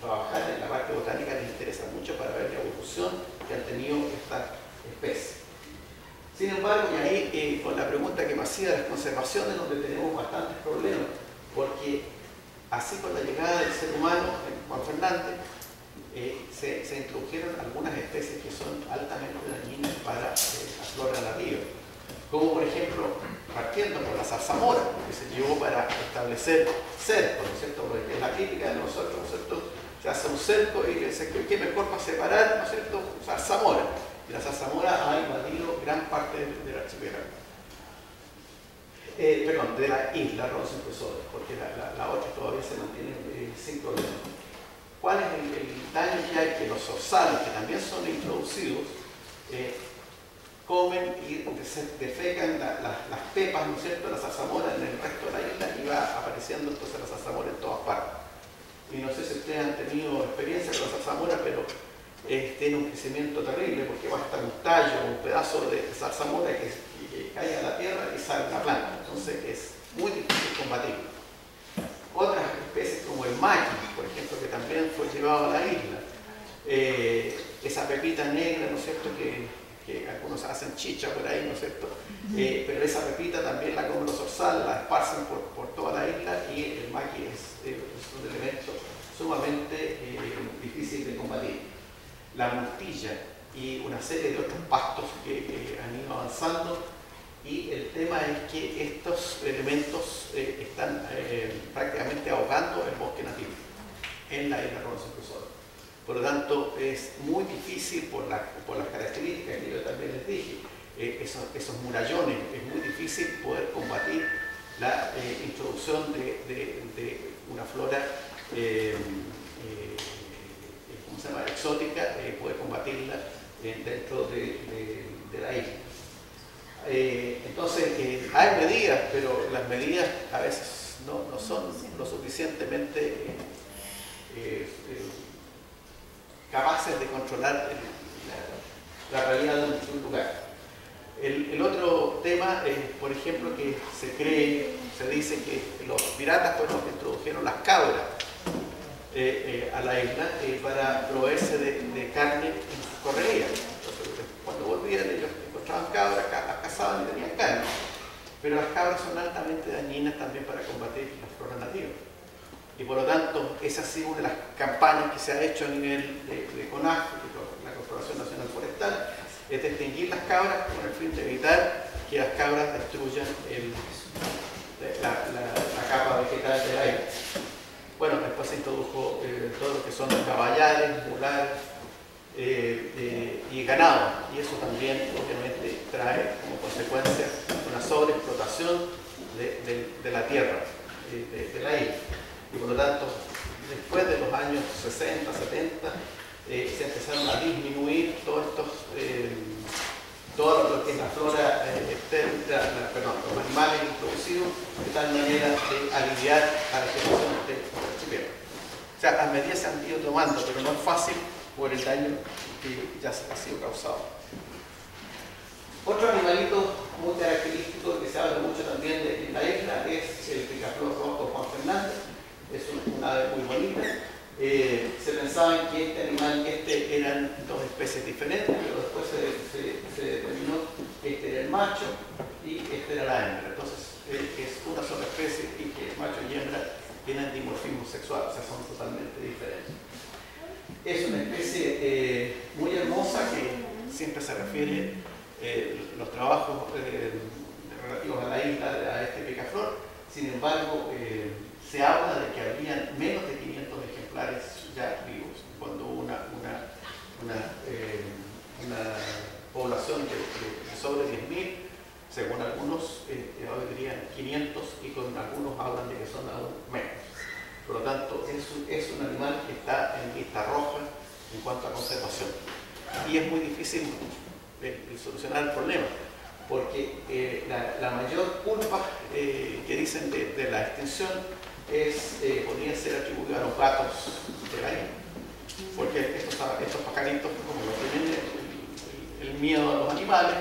trabajar en la parte botánica, les interesa mucho para ver la evolución que han tenido estas especies. Sin embargo, y ahí eh, con la pregunta que me hacía de las conservaciones, donde tenemos bastantes problemas, porque así con la llegada del ser humano, Juan Fernández, eh, se, introdujeron algunas especies que son altamente dañinas para eh, la flora nativa, como por ejemplo, partiendo por la zarzamora, que se llevó para establecer cercos, ¿no es cierto? Porque es la crítica de nosotros, ¿no es cierto? Se hace un cerco y se ¿qué mejor para separar, ¿no es cierto? Zarzamora. La zarzamora ha invadido gran parte del, archipiélago. Eh, perdón, de la isla Robinson Crusoe, porque la, la- la otra todavía se mantiene eh, sin problema. ¿Cuál es el, el daño que hay? Que los zorzales, que también son introducidos, eh, comen y defecan la- las pepas, ¿no es cierto?, la zarzamora en el resto de la isla y va apareciendo entonces la zarzamora en todas partes. Y no sé si ustedes han tenido experiencia con la zarzamora, pero eh, tiene un crecimiento terrible porque basta un tallo, un pedazo de zarzamora que, que cae a la tierra y sale la planta. Entonces es muy difícil combatirlo. Otras especies como el maqui, por ejemplo, que también fue llevado a la isla. Eh, esa pepita negra, ¿no es cierto?, que, que algunos hacen chicha por ahí, ¿no es cierto? Eh, pero esa pepita también la comen los zorzales, la esparcen por, por toda la isla y el maqui es, es un elemento sumamente eh, difícil de combatir. La murtilla y una serie de otros pastos que, han ido avanzando y el tema es que estos elementos eh, están eh, prácticamente ahogando el bosque nativo en la isla Robinson Crusoe. Por lo tanto, es muy difícil por, la- las características que yo también les dije, eh, esos, murallones, es muy difícil poder combatir la introducción de, una flora eh, eh, ¿cómo exótica, eh, poder combatirla eh, dentro de, la isla. Eh, entonces, eh, hay medidas, pero las medidas a veces no, no son lo suficientemente capaces de controlar la, realidad de un, lugar. El, el otro tema es, por ejemplo, que se cree, se dice que los piratas fueron los que introdujeron las cabras eh, eh, a la isla eh, para proveerse de, carne en sus correrías. Entonces, cuando volvían ellos encontraban cabras, cazaban y tenían carne. Pero las cabras son altamente dañinas también para combatir las floras nativas. Y por lo tanto, esa ha sido una de las campañas que se ha hecho a nivel de, de CONAF, la Corporación Nacional Forestal, es de extinguir las cabras con el fin de evitar que las cabras destruyan la- la capa vegetal del aire. Bueno, después se introdujo eh, todo lo que son caballares, mulares eh, y ganado, y eso también obviamente trae como consecuencia una sobreexplotación de, la tierra, eh, de, de la isla. Y por lo tanto, después de los años 60, 70, eh, se empezaron a disminuir todos estos, todo lo que es la flora eh, externa, la- perdón, los animales introducidos, de tal manera de aliviar la vegetación del archipiélago. O sea, las medidas se han ido tomando, pero no es fácil por el daño que ya ha sido causado. Otro animalito muy característico que se habla mucho también de en la isla es el picaflor rojo Juan Fernández. Es un- una ave muy bonita. Eh, se pensaba que este animal y este eran dos especies diferentes, pero después se, determinó que este era el macho y este era la hembra. Entonces eh, es una sola especie y que macho y hembra tienen dimorfismo sexual, o sea, son totalmente diferentes. Es una especie eh, muy hermosa que siempre se refiere eh, los trabajos relativos a la isla, a este picaflor. Sin embargo, se habla de que habrían menos de 500 ejemplares ya vivos, cuando una, una, una, eh, población de, de- sobre 10.000, según algunos, eh, hoy dirían 500 y con algunos hablan de que son aún menos. Por lo tanto, es es un animal que está en lista roja en cuanto a conservación. Y es muy difícil solucionar el problema, porque eh, la, mayor culpa eh, que dicen de la extinción es, eh, podría ser atribuida a los gatos de la isla. Porque estos, estos pajaritos, como no tienen el, miedo a los animales,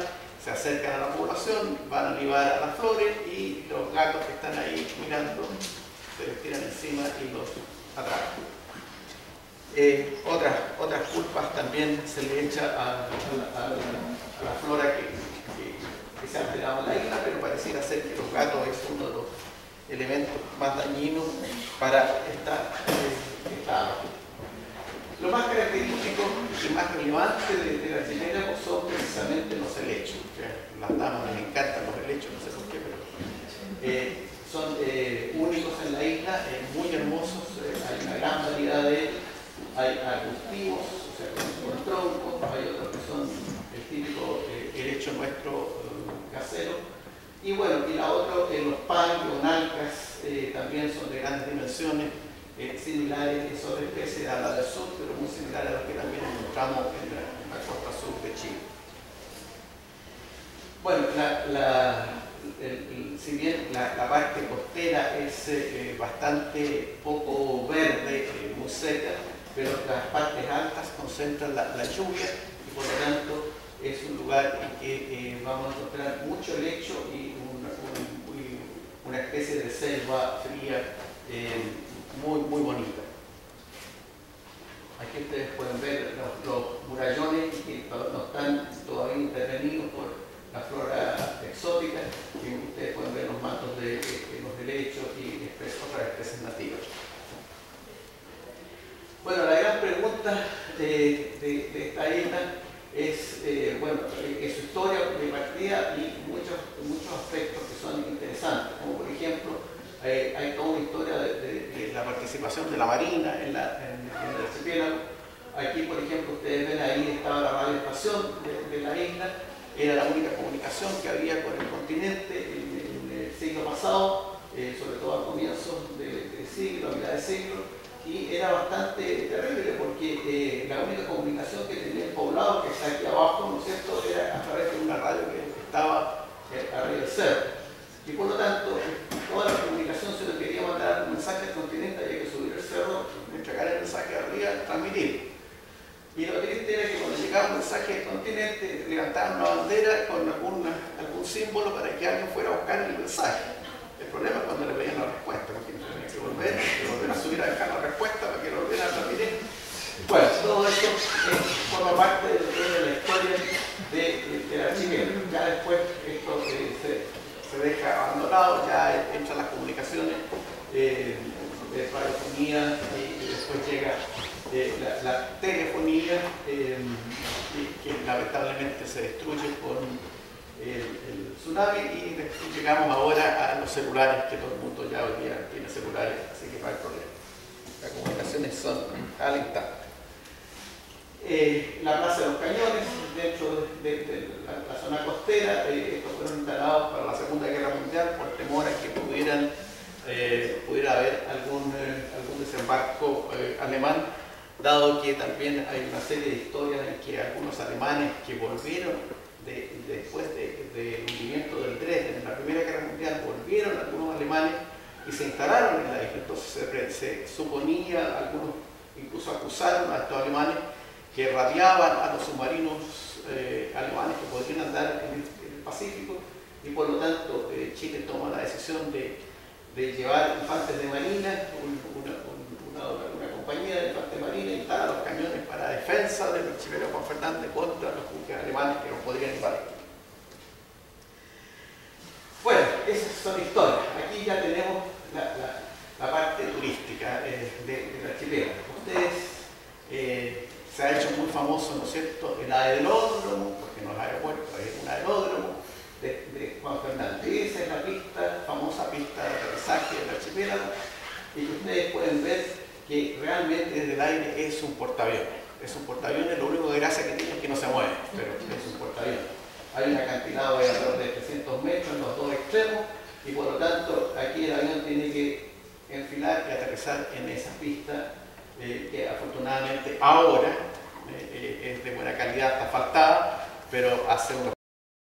se acercan a la población, van a arribar a las flores y los gatos que están ahí mirando se les tiran encima y los atrapan. Eh, otras, otras culpas también se le echa a, la- flora que- que se ha alterado en la isla, pero pareciera ser que los gatos es uno de los elementos más dañinos para esta, esta ave. Lo más característico y más relevante de, la chilena son precisamente los helechos. las damas les encantan los helechos, no sé por qué, pero eh, son eh, únicos en la isla, eh, muy hermosos, eh, hay una gran variedad de. Hay arbustivos, o sea, con, troncos, hay otros que son el típico helecho nuestro casero. Y bueno, y la otra, eh, los panquionalcas, eh, también son de grandes dimensiones, eh, similares, que son especies a la del sur, pero muy similares a las que también encontramos en la, costa sur de Chile. Bueno, la, la- si bien la, parte costera es eh, bastante poco verde, muy seca, pero las partes altas concentran la lluvia y por lo tanto es un lugar en que eh, vamos a encontrar mucho lecho y una, especie de selva fría eh, muy, muy bonita. Aquí ustedes pueden ver los, los murallones que to- no están todavía intervenidos por la flora exótica y ustedes pueden ver los matos de, de- de los helechos y espe- otras especies nativas. Bueno, la gran pregunta de, de- de esta isla es, eh, bueno, es su historia de partida y muchos, muchos aspectos que son interesantes, como por ejemplo, hay, hay toda una historia de, de- de la participación de la Marina en, la, en, en el archipiélago. Aquí, por ejemplo, ustedes ven ahí estaba la radioestación de, de la isla, era la única comunicación que había con el continente en, en el siglo pasado, eh, sobre todo al comienzo del del siglo, a mitad del siglo, y era bastante terrible porque eh, la única comunicación que tenía el poblado, que está aquí abajo, ¿no es cierto?, era a través de una radio que estaba eh, arriba del cerro. Y por lo tanto, toda la comunicación, si uno quería mandar un mensaje al continente, había que subir el cerro, entregar el mensaje arriba, transmitir. Y lo triste era que cuando llegaba un mensaje del continente, levantaban una bandera con algún, algún símbolo para que alguien fuera a buscar el mensaje. El problema es cuando le pedían la respuesta, porque tenían que volver, que volver a subir a dejar la respuesta para que lo volvieran a transmitir. Bueno, todo esto eh, forma parte de, de la historia de, de, del archipiélago. Ya después esto eh, se, se deja abandonado, ya entran las comunicaciones eh, de radiofonía y, y después llega eh, la, la telefonía eh, y que lamentablemente se destruye con el, el tsunami y después llegamos ahora a los celulares, que todo el mundo ya hoy día tiene celulares, así que no hay problema. Las comunicaciones son al instante. Eh, la Plaza de los Cañones, dentro de, de- de la, zona costera, eh, estos fueron instalados para la Segunda Guerra Mundial por temor a que pudieran, eh, pudiera haber algún, algún desembarco alemán, dado que también hay una serie de historias en que algunos alemanes que volvieron de- después de- del hundimiento del Dresden en la Primera Guerra Mundial, volvieron algunos alemanes y se instalaron en la isla. Entonces se, suponía, algunos incluso acusaron a estos alemanes que radiaban a los submarinos eh, alemanes que podrían andar en el, Pacífico y por lo tanto eh, Chile toma la decisión de, de llevar infantes de marina, un- una, un- una- compañía de infantes de marina instala los cañones para defensa del archipiélago Juan Fernández contra los buques alemanes que nos podrían invadir. Bueno, esas son historias. Aquí ya tenemos la, parte turística eh, de- del archipiélago. Ustedes eh, se ha hecho muy famoso, ¿no es cierto?, el aeródromo, porque no es aeropuerto, es un aeródromo de, de Juan Fernández. Esa es la pista, famosa pista de aterrizaje del archipiélago, y ustedes pueden ver que realmente desde el aire es un portaaviones. Es un portaaviones, lo único de gracia que tiene es que no se mueve, pero es un portaaviones. Hay un acantilado de alrededor de 300 metros en los dos extremos, y por lo tanto aquí el avión tiene que enfilar y aterrizar en esa pista eh, que afortunadamente ahora eh, eh, es de buena calidad, está asfaltada, pero hace unos